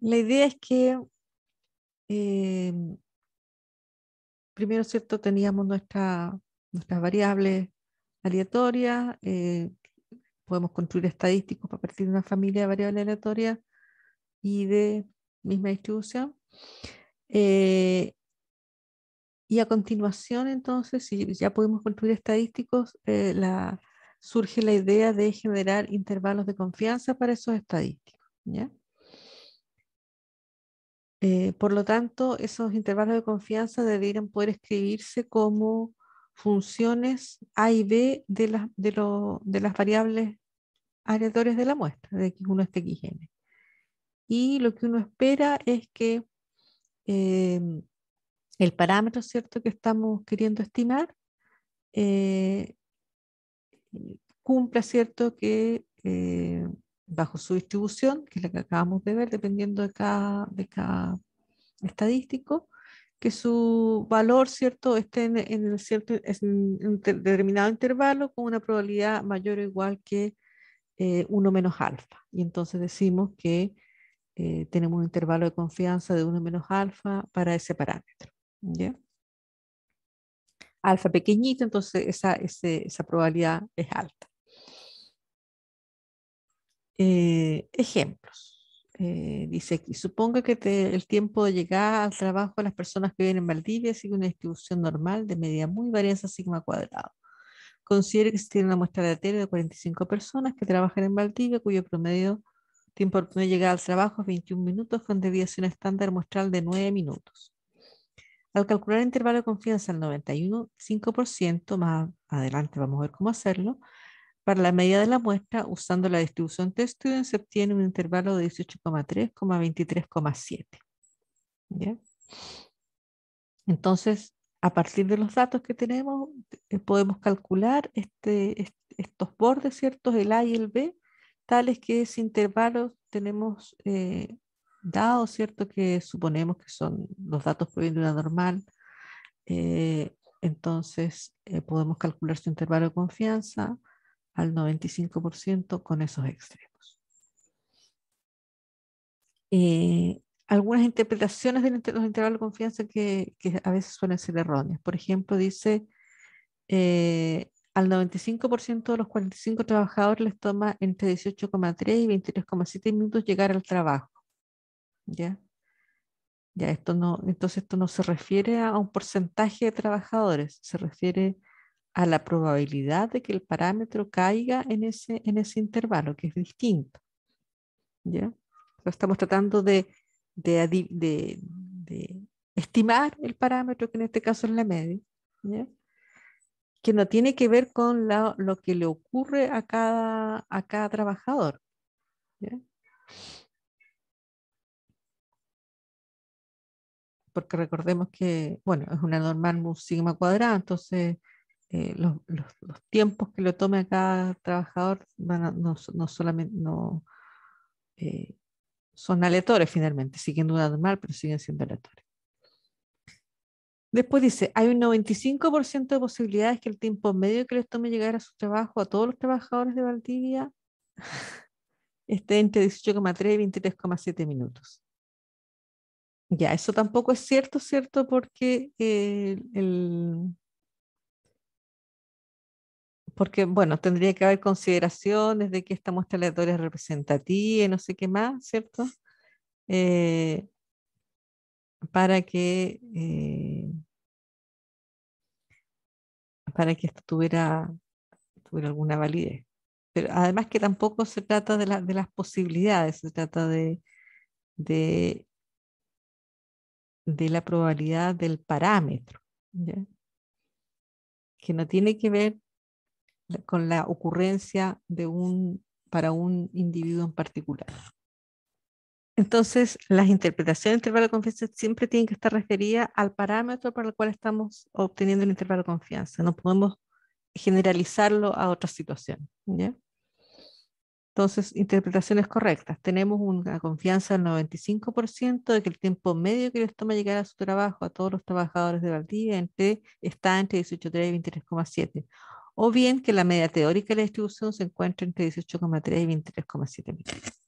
La idea es que eh, primero, ¿cierto? Teníamos nuestra, nuestras variables aleatorias, eh, podemos construir estadísticos a partir de una familia de variables aleatorias y de misma distribución. Eh, y a continuación, entonces, si ya podemos construir estadísticos, surge la idea de generar intervalos de confianza para esos estadísticos. ¿ya? Eh, por lo tanto, esos intervalos de confianza deberían poder escribirse como funciones A y B de, las de, de las variables aleatorias de la muestra, de x1 hasta xn. Y lo que uno espera es que em, el parámetro cierto que estamos queriendo estimar eh, cumpla cierto que eh, bajo su distribución, que es la que acabamos de ver, dependiendo de cada, estadístico, que su valor cierto esté en, un determinado intervalo con una probabilidad mayor o igual que 1 eh, menos alfa. Y entonces decimos que eh, tenemos un intervalo de confianza de 1 menos alfa para ese parámetro. Alfa pequeñito, entonces esa, esa probabilidad es alta. Eh, ejemplos. Eh, dice aquí, suponga que el tiempo de llegar al trabajo de las personas que viven en Valdivia sigue una distribución normal de media muy varianza sigma cuadrado. Considere que se tiene una muestra aleatoria de 45 personas que trabajan en Valdivia, cuyo promedio tiempo de llegar al trabajo es 21 minutos, con desviación estándar muestral de 9 minutos. Al calcular el intervalo de confianza al 91,5%, más adelante vamos a ver cómo hacerlo, para la medida de la muestra, usando la distribución test student, se obtiene un intervalo de 18,3,23,7. Entonces, a partir de los datos que tenemos, eh, podemos calcular este, estos bordes, ¿cierto? El A y el B, tales que ese intervalo tenemos eh, dado, ¿cierto? Que suponemos que son los datos provienen de una normal. Eh, entonces, podemos calcular su intervalo de confianza al 95% con esos extremos. Eh, algunas interpretaciones de los intervalos de confianza que, a veces suelen ser erróneas. Por ejemplo, dice, eh, al 95% de los 45 trabajadores les toma entre 18,3 y 23,7 minutos llegar al trabajo. ¿Ya? Ya, esto no, entonces esto no se refiere a un porcentaje de trabajadores, se refiere a la probabilidad de que el parámetro caiga en ese, en ese intervalo, que es distinto. ¿ya? Estamos tratando de, de, estimar el parámetro, que en este caso es la media, que no tiene que ver con lo que le ocurre a cada, a cada trabajador. Porque recordemos que, bueno, es una normal sigma cuadrada, entonces eh, los, tiempos que lo tome a cada trabajador no, solamente no, eh, son aleatorios finalmente, siguiendo una normal, pero siguen siendo aleatorios. Después dice, hay un 95% de posibilidades que el tiempo medio que les tome llegar a su trabajo a todos los trabajadores de Valdivia esté entre 18,3 y 23,7 minutos. Ya, eso tampoco es cierto, ¿cierto? Porque el, porque, bueno, tendría que haber consideraciones de que esta muestra aleatoria es representativa y no sé qué más, ¿cierto? Eh, para que eh, para que esto tuviera, tuviera alguna validez. Pero además que tampoco se trata de, las posibilidades, se trata de, de la probabilidad del parámetro, que no tiene que ver con la ocurrencia de un, para un individuo en particular. Entonces, las interpretaciones del intervalo de confianza siempre tienen que estar referidas al parámetro para el cual estamos obteniendo el intervalo de confianza. No podemos generalizarlo a otras situaciones. Entonces, interpretaciones correctas. Tenemos una confianza del 95% de que el tiempo medio que les toma llegar a su trabajo a todos los trabajadores de Valdivia entre, está entre 18,3 y 23,7 o bien que la media teórica de la distribución se encuentra entre 18,3 y 23,7 milímetros.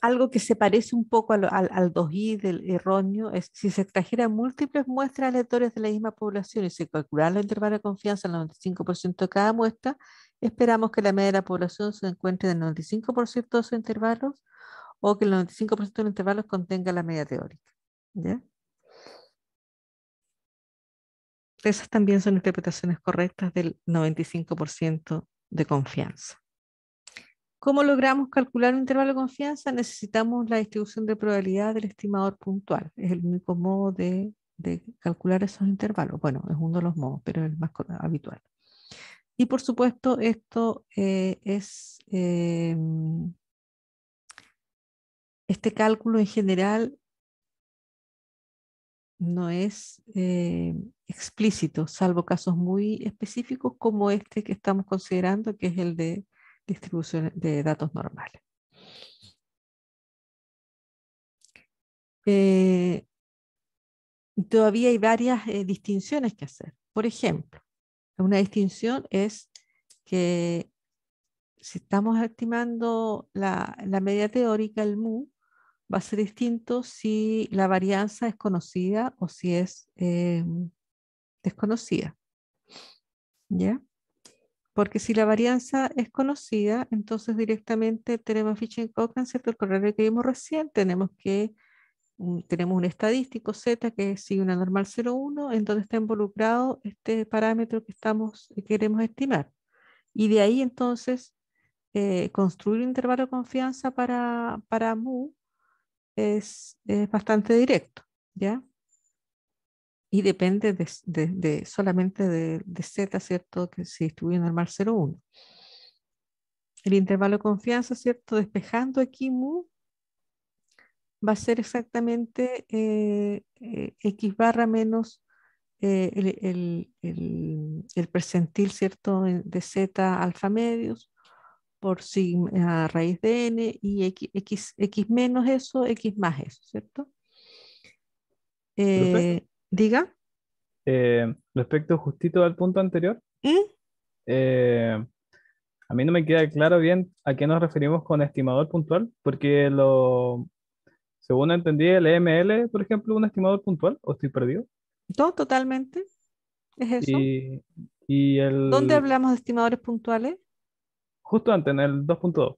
algo que se parece un poco al, al, 2i del erróneo es si se extrajeran múltiples muestras aleatorias de la misma población y se calcularan los intervalos de confianza del 95% de cada muestra, esperamos que la media de la población se encuentre en el 95% de sus intervalos o que el 95% de los intervalos contenga la media teórica. ¿ya? Esas también son interpretaciones correctas del 95% de confianza. ¿Cómo logramos calcular un intervalo de confianza? Necesitamos la distribución de probabilidad del estimador puntual. Es el único modo de, calcular esos intervalos. Bueno, es uno de los modos, pero es el más habitual. Y por supuesto, esto eh, es, em, este cálculo en general no es eh, explícito, salvo casos muy específicos como este que estamos considerando, que es el de distribución de datos normales. Eh, todavía hay varias eh, distinciones que hacer. Por ejemplo, una distinción es que si estamos estimando la, media teórica, el MU, va a ser distinto si la varianza es conocida o si es em, desconocida. ¿Ya? Porque si la varianza es conocida, entonces directamente tenemos Fitch Cochrane, ¿cierto? El correo que vimos recién, tenemos que tenemos un estadístico Z que sigue una normal 0,1, en donde está involucrado este parámetro que estamos queremos estimar. Y de ahí entonces eh, construir un intervalo de confianza para, para mu es, bastante directo, ¿ya? Y depende de, solamente de, Z, ¿cierto? Que se distribuye normal 0,1. El intervalo de confianza, ¿cierto? Despejando aquí mu, va a ser exactamente eh, eh, x barra menos eh, el, el, el, percentil, ¿cierto? De Z alfa medios por sigma raíz de n y x, x, menos eso, x más eso, ¿cierto? Eh, diga. Eh, respecto justito al punto anterior, ¿Mm? eh, a mí no me queda claro bien a qué nos referimos con estimador puntual, porque lo, según entendí, el EML, por ejemplo, un estimador puntual, o estoy perdido. No, totalmente. Es eso. Y, y el... ¿Dónde hablamos de estimadores puntuales? justo antes, en el 2.2.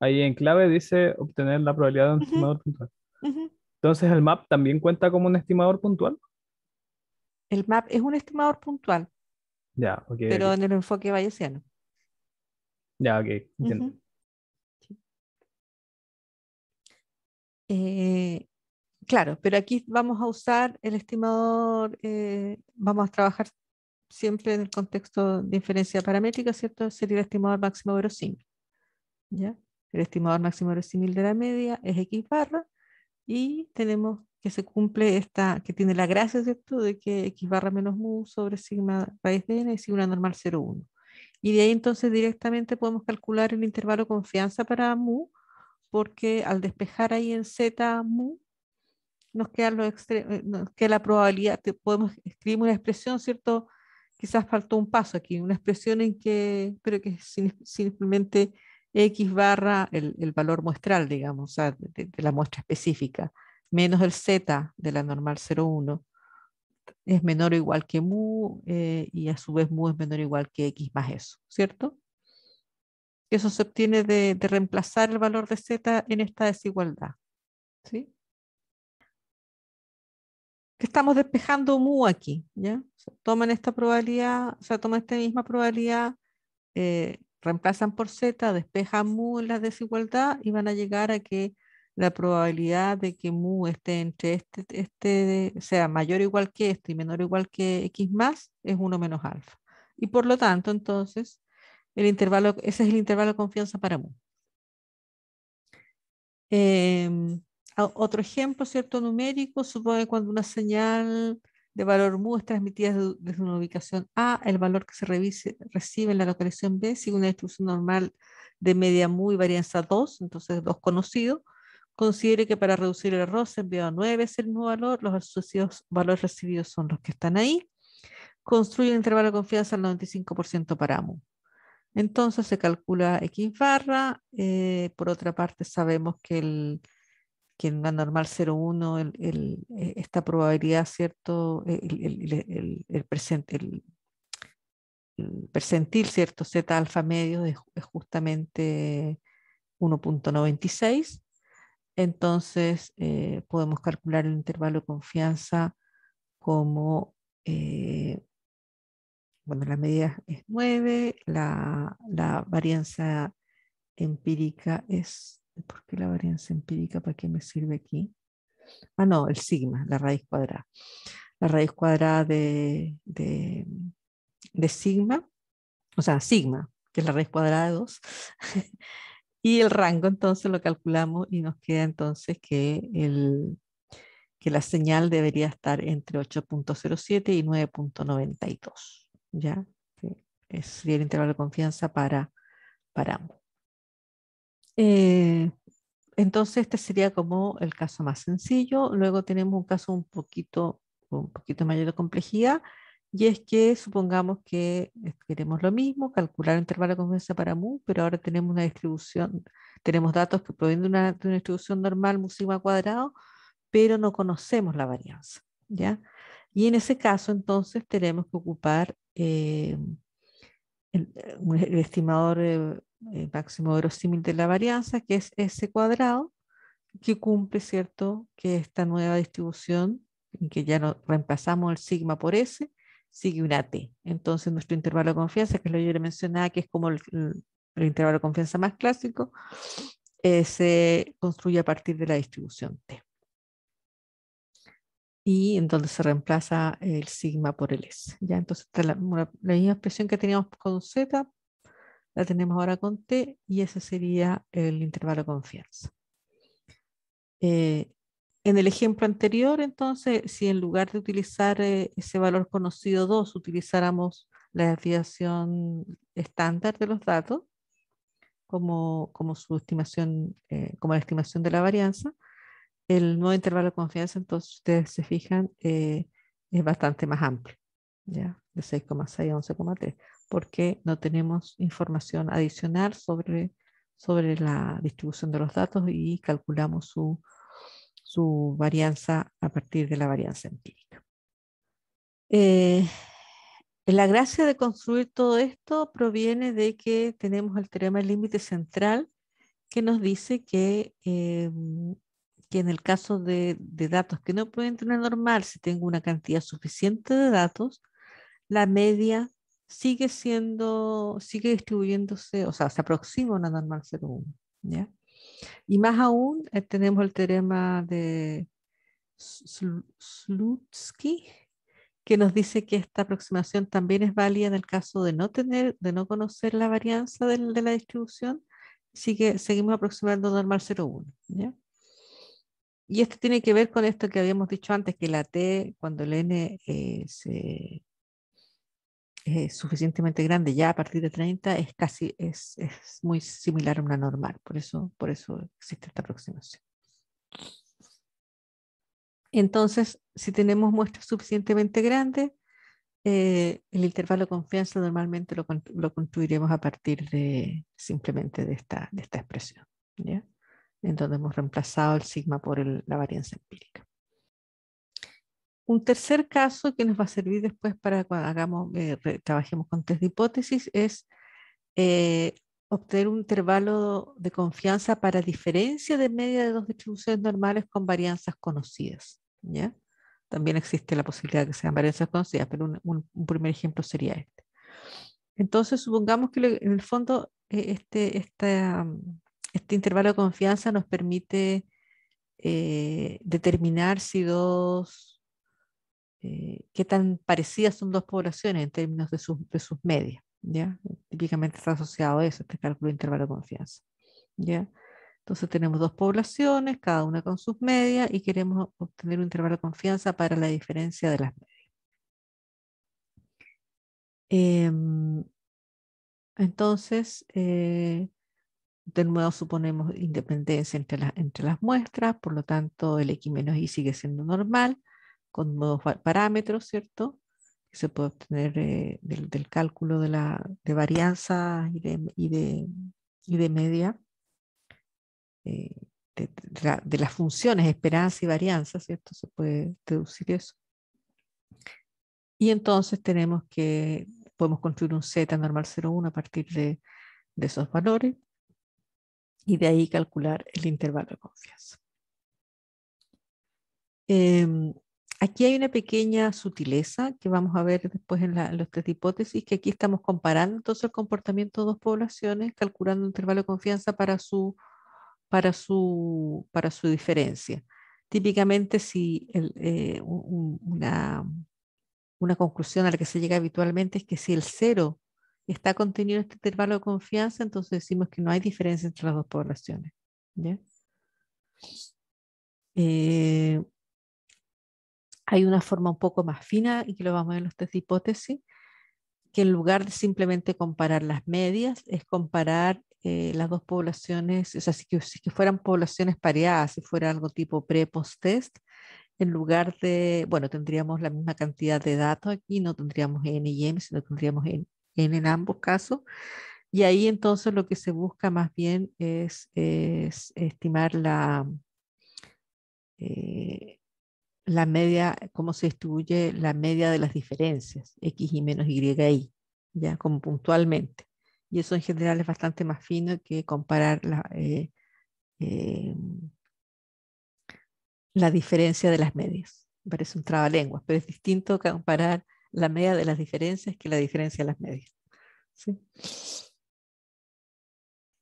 Ahí en clave dice obtener la probabilidad de un estimador puntual. Entonces, ¿el map también cuenta como un estimador puntual? El map es un estimador puntual. Ya, ok. Pero en el enfoque bayesiano. Ya, ok. Entiendo. Eh, claro, pero aquí vamos a usar el estimador, eh, vamos a trabajar siempre en el contexto de inferencia paramétrica, ¿cierto? Sería el estimador máximo verosímil. ¿ya? El estimador máximo verosímil de la media es X barra y tenemos que se cumple esta, que tiene la gracia, ¿cierto? De que X barra menos mu sobre sigma raíz de n es sigma normal 0,1. Y de ahí entonces directamente podemos calcular el intervalo de confianza para mu, porque al despejar ahí en z mu, nos queda, lo eh, nos queda la probabilidad, podemos escribir una expresión, ¿cierto? quizás faltó un paso aquí, una expresión en que, pero que simplemente x barra el, valor muestral, digamos, o sea, de, la muestra específica, menos el z de la normal 0,1 es menor o igual que mu eh, y a su vez mu es menor o igual que x más eso, ¿cierto? Eso se obtiene de, de reemplazar el valor de z en esta desigualdad, ¿sí? estamos despejando mu aquí, ¿ya? toman esta probabilidad, o sea, toman esta misma probabilidad, eh, reemplazan por z, despejan mu en la desigualdad y van a llegar a que la probabilidad de que mu esté entre este, este, sea mayor o igual que esto y menor o igual que x más es 1 menos alfa. Y por lo tanto, entonces, el intervalo, ese es el intervalo de confianza para mu. Em, otro ejemplo, ¿cierto? Numérico, supone cuando una señal de valor mu es transmitida desde, una ubicación A, el valor que se recibe en la localización B sigue una distribución normal de media mu y varianza 2, entonces 2 conocido. Considere que para reducir el error se envía a 9 es el mismo valor, los asociados valores recibidos son los que están ahí. Construye un intervalo de confianza al 95% para mu. Entonces se calcula X barra. Eh, por otra parte, sabemos que, el, que en la normal 0,1 el, eh, esta probabilidad, ¿cierto? El, el el, percentil, ¿cierto? Z alfa medio es, justamente 1.96. Entonces eh, podemos calcular el intervalo de confianza como bueno, la medida es 9, la, la varianza empírica es, ¿por qué la varianza empírica? ¿Para qué me sirve aquí? Ah, no, el sigma, la raíz cuadrada. La raíz cuadrada de, de, sigma, o sea, sigma, que es la raíz cuadrada de 2, y el rango entonces lo calculamos y nos queda entonces que, el, que la señal debería estar entre 8.07 y 9.92. ¿ya? Sería el intervalo de confianza para, para ambos. Eh, entonces, este sería como el caso más sencillo. Luego tenemos un caso un poquito, un poquito mayor de complejidad, y es que supongamos que queremos lo mismo, calcular el intervalo de confianza para mu, pero ahora tenemos una distribución, tenemos datos que provienen de una, de una distribución normal mu sigma cuadrado, pero no conocemos la varianza, ¿ya? Y en ese caso, entonces, tenemos que ocupar eh, el, estimador eh, eh, máximo verosímil de la varianza, que es S cuadrado, que cumple, ¿cierto?, que esta nueva distribución, en que ya no reemplazamos el sigma por S, sigue una T. Entonces, nuestro intervalo de confianza, que es lo que yo le mencionaba, que es como el, el intervalo de confianza más clásico, se construye a partir de la distribución T y en donde se reemplaza el sigma por el S. ¿ya? Entonces, la, misma expresión que teníamos con Z, la tenemos ahora con T y ese sería el intervalo de confianza. Eh, en el ejemplo anterior, entonces, si en lugar de utilizar eh, ese valor conocido 2, utilizáramos la desviación estándar de los datos como, como su estimación, eh, como la estimación de la varianza, el nuevo intervalo de confianza, entonces ustedes se fijan, eh, es bastante más amplio, ¿ya? de 6,6 a 11,3, porque no tenemos información adicional sobre, sobre la distribución de los datos y calculamos su, su varianza a partir de la varianza empírica. Eh, la gracia de construir todo esto proviene de que tenemos el teorema del límite central que nos dice que em, que en el caso de, datos que no pueden tener normal, si tengo una cantidad suficiente de datos, la media sigue siendo, sigue distribuyéndose, o sea, se aproxima a una normal 0,1. ¿ya? Y más aún, eh, tenemos el teorema de Slutsky, que nos dice que esta aproximación también es válida en el caso de no tener, de no conocer la varianza de, la distribución, sigue, seguimos aproximando normal 0,1. ¿ya? Y esto tiene que ver con esto que habíamos dicho antes, que la T, cuando el N es suficientemente grande, ya a partir de 30, es casi, es, es, muy similar a una normal. Por eso, por eso existe esta aproximación. Entonces, si tenemos muestras suficientemente grandes, eh, el intervalo de confianza normalmente lo, lo, construiremos a partir de simplemente de esta, de esta expresión. ¿ya? en donde hemos reemplazado el sigma por la varianza empírica. Un tercer caso que nos va a servir después para cuando hagamos, eh, trabajemos con test de hipótesis es eh, obtener un intervalo de confianza para diferencia de media de dos distribuciones normales con varianzas conocidas. ¿ya? También existe la posibilidad de que sean varianzas conocidas, pero un, primer ejemplo sería este. Entonces, supongamos que en el fondo eh, este, este intervalo de confianza nos permite eh, determinar si dos, eh, qué tan parecidas son dos poblaciones en términos de, de sus medias. ¿ya? Típicamente está asociado a eso, este cálculo de intervalo de confianza. ¿ya? Entonces tenemos dos poblaciones, cada una con sus medias, y queremos obtener un intervalo de confianza para la diferencia de las medias. Em, entonces, eh, de nuevo suponemos independencia entre, entre las muestras, por lo tanto el X menos Y sigue siendo normal, con nuevos parámetros, ¿cierto? que se puede obtener eh, del, cálculo de, la, de varianza y de, y de, y de media, eh, de, las funciones esperanza y varianza, ¿cierto? Se puede deducir eso. Y entonces tenemos que, podemos construir un Z normal 0,1 a partir de, de esos valores y de ahí calcular el intervalo de confianza. Em, aquí hay una pequeña sutileza que vamos a ver después en, la, las tres hipótesis, que aquí estamos comparando entonces el comportamiento de dos poblaciones, calculando un intervalo de confianza para su, para su, para su diferencia. Típicamente si eh, una, una conclusión a la que se llega habitualmente es que si el cero está contenido en este intervalo de confianza, entonces decimos que no hay diferencia entre las dos poblaciones. Eh, hay una forma un poco más fina y que lo vamos a ver en los test de hipótesis, que en lugar de simplemente comparar las medias, es comparar eh, las dos poblaciones, o sea, si que, si fueran poblaciones pareadas, si fuera algo tipo pre-post-test, en lugar de, bueno, tendríamos la misma cantidad de datos aquí, no tendríamos N y M, sino tendríamos N, en ambos casos. Y ahí entonces lo que se busca más bien es, estimar la, eh, la media, cómo se distribuye la media de las diferencias, X y menos Y, y, ya como puntualmente. Y eso en general es bastante más fino que comparar la, eh, eh, la diferencia de las medias. parece un trabalenguas, pero es distinto comparar la media de las diferencias que la diferencia de las medias.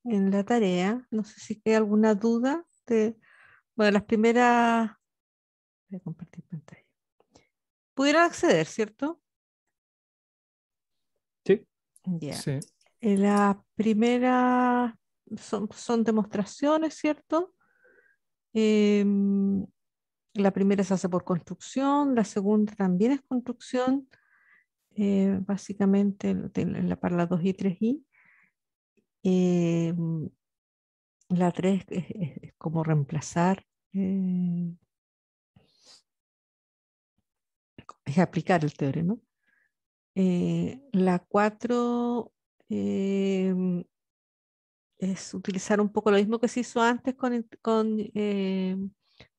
En la tarea, no sé si hay alguna duda de, bueno, las primeras, voy a compartir pantalla. Pudieron acceder, ¿cierto? Sí. Ya. Sí. La primera son, son demostraciones, ¿cierto? Em, la primera se hace por construcción, la segunda también es construcción, eh, básicamente la, para la 2 y 3i. Em, la 3 es, como reemplazar, eh, es aplicar el teorema. Eh, la 4 em, es utilizar un poco lo mismo que se hizo antes con, con em,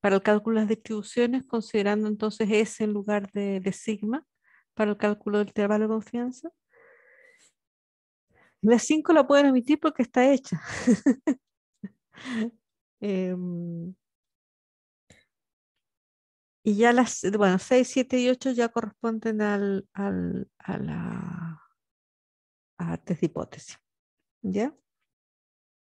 para el cálculo de las distribuciones, considerando entonces S en lugar de, sigma para el cálculo del intervalo de confianza. La 5 la pueden omitir porque está hecha. Em, y ya las, bueno, 6, 7 y 8 ya corresponden al, al, a la a test de hipótesis. ¿Ya?